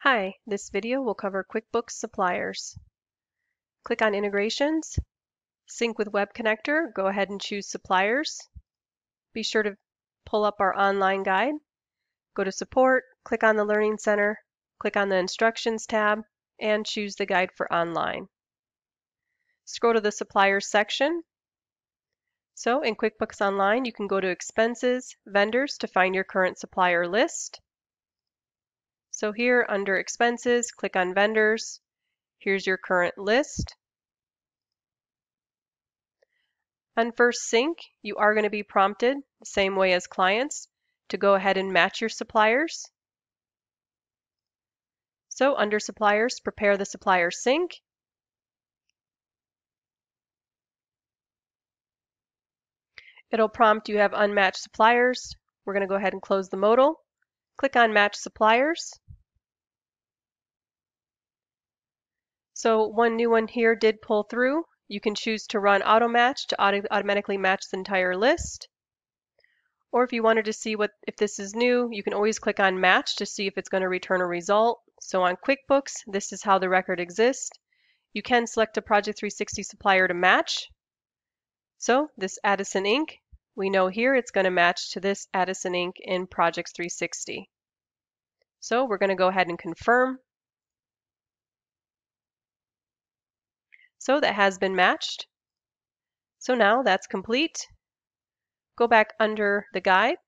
Hi, this video will cover QuickBooks suppliers. Click on Integrations, Sync with Web Connector, go ahead and choose Suppliers. Be sure to pull up our online guide. Go to Support, click on the Learning Center, click on the Instructions tab, and choose the Guide for Online. Scroll to the Suppliers section. So in QuickBooks Online, you can go to Expenses, Vendors to find your current supplier list. So here under expenses, click on vendors. Here's your current list. On first sync, you are going to be prompted the same way as clients to go ahead and match your suppliers. So under suppliers, prepare the supplier sync. It'll prompt you have unmatched suppliers. We're going to go ahead and close the modal. Click on match suppliers. So one new one here did pull through. You can choose to run auto match to auto automatically match the entire list. Or if you wanted to see what if this is new, you can always click on match to see if it's going to return a result. So on QuickBooks, this is how the record exists. You can select a ProjX360 supplier to match. So this Addison Inc., we know here it's going to match to this Addison Inc. in ProjX360. So we're going to go ahead and confirm. So that has been matched. So now that's complete. Go back under the guide.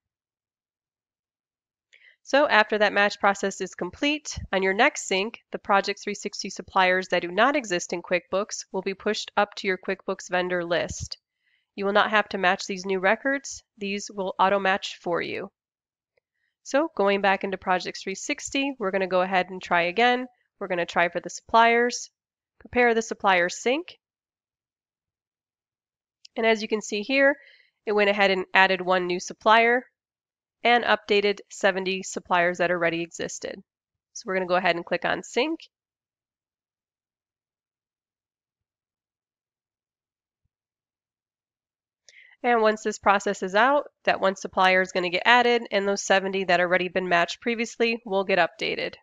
So after that match process is complete, on your next sync, the ProjX360 suppliers that do not exist in QuickBooks will be pushed up to your QuickBooks vendor list. You will not have to match these new records. These will auto match for you. So going back into ProjX360, we're going to go ahead and try again. We're going to try for the suppliers. Prepare the supplier sync. And as you can see here, it went ahead and added one new supplier and updated 70 suppliers that already existed. So we're going to go ahead and click on sync. And once this process is out, that one supplier is going to get added and those 70 that already been matched previously will get updated.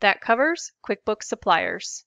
That covers QuickBooks suppliers.